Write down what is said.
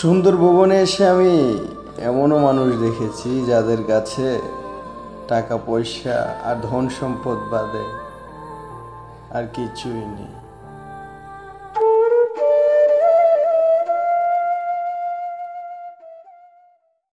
সুন্দরভবনে এসে আমি এমনও মানুষ দেখেছি যাদের কাছে টাকা পয়সা আর ধন সম্পদ বাদে আর কিছুই নেই।